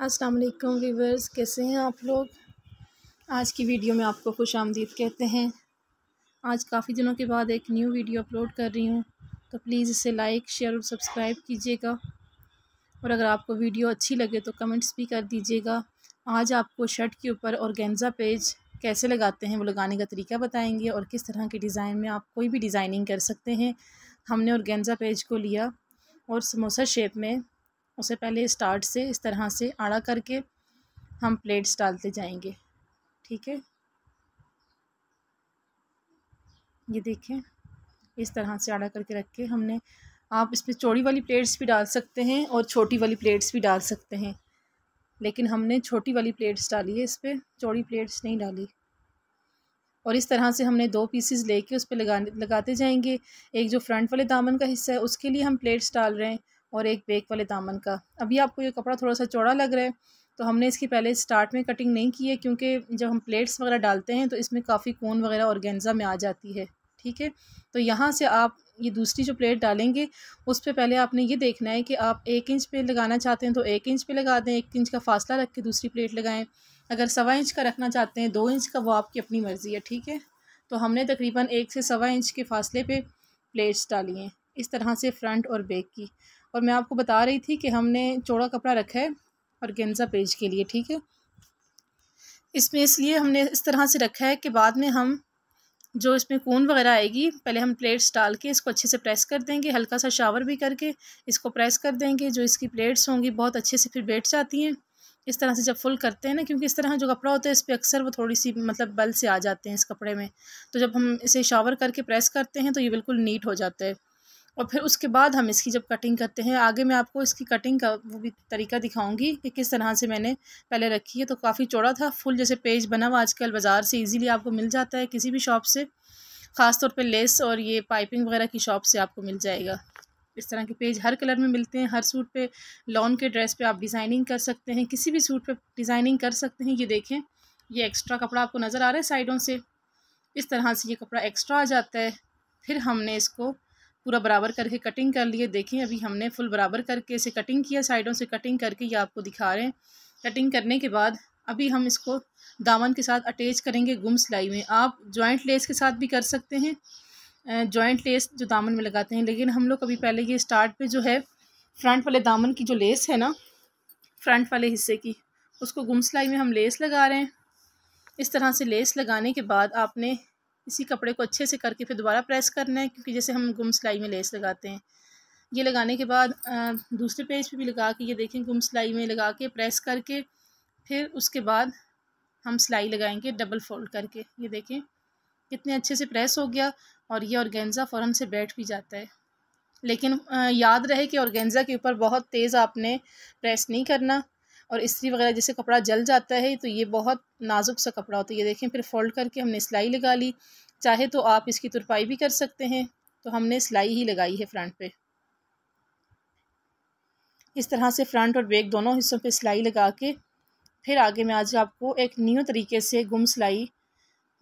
अस्सलाम वालेकुम व्यूवर्स, कैसे हैं आप लोग? आज की वीडियो में आपको खुश आमदीद कहते हैं। आज काफ़ी दिनों के बाद एक न्यू वीडियो अपलोड कर रही हूँ तो प्लीज़ इसे लाइक शेयर और सब्सक्राइब कीजिएगा। और अगर आपको वीडियो अच्छी लगे तो कमेंट्स भी कर दीजिएगा। आज आपको शर्ट के ऊपर और गेंजा पेज कैसे लगाते हैं वो लगाने का तरीका बताएँगे और किस तरह के डिज़ाइन में आप कोई भी डिज़ाइनिंग कर सकते हैं। हमने और गेंजा पेज को लिया और समोसा शेप में उसे पहले स्टार्ट से इस तरह से आड़ा करके हम प्लेट्स डालते जाएँगे। ठीक है? ये देखें, इस तरह से आड़ा करके रख के हमने, आप इसमें चौड़ी वाली प्लेट्स भी डाल सकते हैं और छोटी वाली प्लेट्स भी डाल सकते हैं। लेकिन हमने छोटी वाली प्लेट्स डाली है, इस पर चौड़ी प्लेट्स नहीं डाली। और इस तरह से हमने दो पीसेस लेके उस पर लगा लगाते जाएँगे। एक जो फ्रंट वाले दामन का हिस्सा है, उसके लिए हम प्लेट्स डाल रहे हैं। और एक बेक वाले दामन का। अभी आपको ये कपड़ा थोड़ा सा चौड़ा लग रहा है तो हमने इसकी पहले स्टार्ट में कटिंग नहीं की है, क्योंकि जब हम प्लेट्स वगैरह डालते हैं तो इसमें काफ़ी कोन वगैरह और गेंजा में आ जाती है, ठीक है? तो यहाँ से आप ये दूसरी जो प्लेट डालेंगे, उस पर पहले आपने ये देखना है कि आप एक इंच पे लगाना चाहते हैं तो एक इंच पे लगा दें, एक इंच का फासला रख के दूसरी प्लेट लगाएँ। अगर सवा इंच का रखना चाहते हैं, दो इंच का, वो आपकी अपनी मर्ज़ी है, ठीक है? तो हमने तकरीबन एक से सवा इंच के फासले पे प्लेट्स डाली हैं, इस तरह से फ्रंट और बैक की। और मैं आपको बता रही थी कि हमने चौड़ा कपड़ा रखा है और गेंजा पेज के लिए, ठीक है? इसमें इसलिए हमने इस तरह से रखा है कि बाद में हम जो इसमें कून वगैरह आएगी, पहले हम प्लेट्स डाल के इसको अच्छे से प्रेस कर देंगे, हल्का सा शावर भी करके इसको प्रेस कर देंगे, जो इसकी प्लेट्स होंगी बहुत अच्छे से फिर बैठ जाती हैं। इस तरह से जब फुल करते हैं ना, क्योंकि इस तरह जो कपड़ा होता है, इस पर अक्सर वो थोड़ी सी मतलब बल से आ जाते हैं इस कपड़े में। तो जब हम इसे शावर करके प्रेस करते हैं तो ये बिल्कुल नीट हो जाता है। और फिर उसके बाद हम इसकी जब कटिंग करते हैं, आगे मैं आपको इसकी कटिंग का वो भी तरीका दिखाऊँगी कि किस तरह से मैंने पहले रखी है। तो काफ़ी चौड़ा था फुल जैसे पेज बना हुआ आजकल बाज़ार से इजीली आपको मिल जाता है किसी भी शॉप से ख़ास तौर लेस और ये पाइपिंग वगैरह की शॉप से आपको मिल जाएगा। इस तरह के पेज हर कलर में मिलते हैं, हर सूट पे लॉन के ड्रेस पे आप डिज़ाइनिंग कर सकते हैं, किसी भी सूट पे डिज़ाइनिंग कर सकते हैं। ये देखें, ये एक्स्ट्रा कपड़ा आपको नज़र आ रहा है साइडों से, इस तरह से ये कपड़ा एक्स्ट्रा आ जाता है। फिर हमने इसको पूरा बराबर करके कटिंग कर लिए। देखें अभी हमने फुल बराबर करके इसे कटिंग किया, साइडों से कटिंग करके ये आपको दिखा रहे हैं। कटिंग करने के बाद अभी हम इसको दामन के साथ अटैच करेंगे गुम सिलाई में। आप जॉइंट लेस के साथ भी कर सकते हैं। जॉइंट लेस जो दामन में लगाते हैं। लेकिन हम लोग अभी पहले ये स्टार्ट पे जो है फ्रंट वाले दामन की जो लेस है ना फ्रंट वाले हिस्से की, उसको गुम सिलाई में हम लेस लगा रहे हैं। इस तरह से लेस लगाने के बाद आपने इसी कपड़े को अच्छे से करके फिर दोबारा प्रेस करना है, क्योंकि जैसे हम गुम सिलाई में लेस लगाते हैं। ये लगाने के बाद दूसरे पेज पे भी लगा के ये देखें, गुम सिलाई में लगा के प्रेस करके फिर उसके बाद हम सिलाई लगाएँगे डबल फोल्ड करके। ये देखें, कितने अच्छे से प्रेस हो गया और ये ऑर्गेन्ज़ा फ़ौरन से बैठ भी जाता है। लेकिन याद रहे कि ऑर्गेन्ज़ा के ऊपर बहुत तेज़ आपने प्रेस नहीं करना। और इस्त्री वगैरह जैसे कपड़ा जल जाता है तो ये बहुत नाजुक सा कपड़ा होता है। ये देखें, फिर फोल्ड करके हमने सिलाई लगा ली। चाहे तो आप इसकी तुरपाई भी कर सकते हैं। तो हमने सिलाई ही लगाई है फ्रंट पे। इस तरह से फ्रंट और बैक दोनों हिस्सों पे सिलाई लगा के, फिर आगे मैं आज आपको एक न्यू तरीके से गुम सिलाई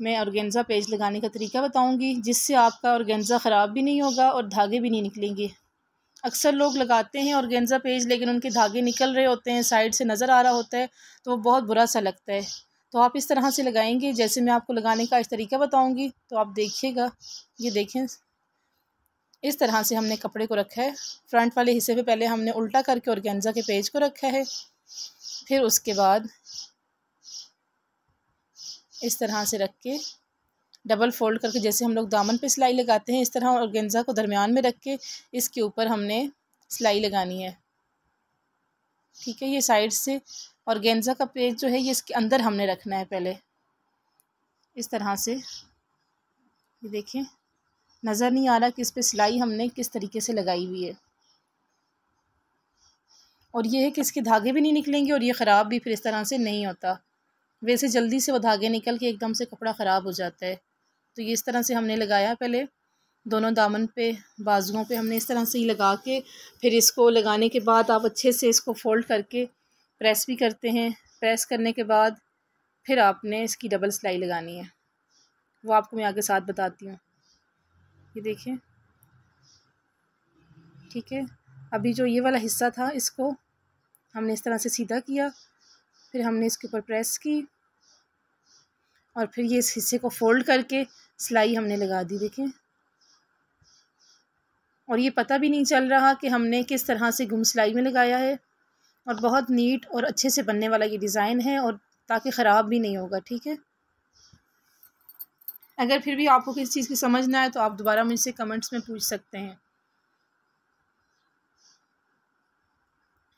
में ऑर्गेन्ज़ा पेज लगाने का तरीका बताऊँगी, जिससे आपका ऑर्गेन्ज़ा ख़राब भी नहीं होगा और धागे भी नहीं निकलेंगे। अक्सर लोग लगाते हैं और गेंजा पेज, लेकिन उनके धागे निकल रहे होते हैं, साइड से नज़र आ रहा होता है तो वो बहुत बुरा सा लगता है। तो आप इस तरह से लगाएँगे, जैसे मैं आपको लगाने का इस तरीका बताऊँगी तो आप देखिएगा, ये देखें। इस तरह से हमने कपड़े को रखा है। फ्रंट वाले हिस्से पे पहले हमने उल्टा करके और गेंजा के पेज को रखा है। फिर उसके बाद इस तरह से रख के डबल फोल्ड करके जैसे हम लोग दामन पे सिलाई लगाते हैं, इस तरह और गेंजा को दरमियान में रख के इसके ऊपर हमने सिलाई लगानी है। ठीक है, ये साइड से और गेंजा का पेज जो है, ये इसके अंदर हमने रखना है पहले। इस तरह से। ये देखें, नज़र नहीं आ रहा कि इस पर सिलाई हमने किस तरीके से लगाई हुई है। और ये है कि इसके धागे भी नहीं निकलेंगे और ये ख़राब भी फिर इस तरह से नहीं होता। वैसे जल्दी से वो धागे निकल के एकदम से कपड़ा ख़राब हो जाता है। तो ये इस तरह से हमने लगाया पहले। दोनों दामन पे, बाजुओं पे हमने इस तरह से ही लगा के, फिर इसको लगाने के बाद आप अच्छे से इसको फोल्ड करके प्रेस भी करते हैं। प्रेस करने के बाद फिर आपने इसकी डबल सिलाई लगानी है। वो आपको मैं आगे साथ बताती हूँ। ये देखें ठीक है। अभी जो ये वाला हिस्सा था, इसको हमने इस तरह से सीधा किया। फिर हमने इसके ऊपर प्रेस की। और फिर ये इस हिस्से को फोल्ड करके सिलाई हमने लगा दी, देखें। और ये पता भी नहीं चल रहा कि हमने किस तरह से गुम सिलाई में लगाया है। और बहुत नीट और अच्छे से बनने वाला ये डिज़ाइन है और ताकि ख़राब भी नहीं होगा, ठीक है? अगर फिर भी आपको किसी चीज़ की समझ ना आए तो आप दोबारा मुझसे कमेंट्स में पूछ सकते हैं।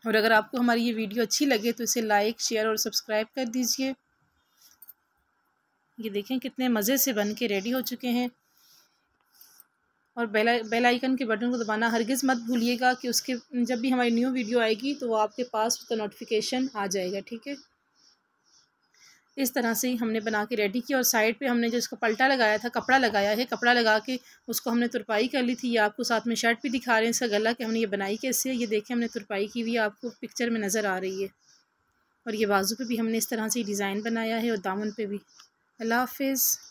और अगर आपको हमारी ये वीडियो अच्छी लगे तो इसे लाइक, शेयर और सब्सक्राइब कर दीजिए। ये देखें कितने मज़े से बन के रेडी हो चुके हैं। और बेल बेल आइकन के बटन को दबाना हरगिज़ मत भूलिएगा कि उसके, जब भी हमारी न्यू वीडियो आएगी तो वो आपके पास उसका नोटिफिकेशन आ जाएगा, ठीक है? इस तरह से ही हमने बना के रेडी किया और साइड पे हमने जो इसको पलटा लगाया था, कपड़ा लगाया है, कपड़ा लगा के उसको हमने तुरपाई कर ली थी। ये आपको साथ में शर्ट भी दिखा रहे हैं, इसका गला कि हमने ये बनाई कैसे ये देखें हमने तुरपाई की हुई आपको पिक्चर में नज़र आ रही है। और ये बाजू पे भी हमने इस तरह से डिज़ाइन बनाया है और दामन पे भी। Allah Hafiz.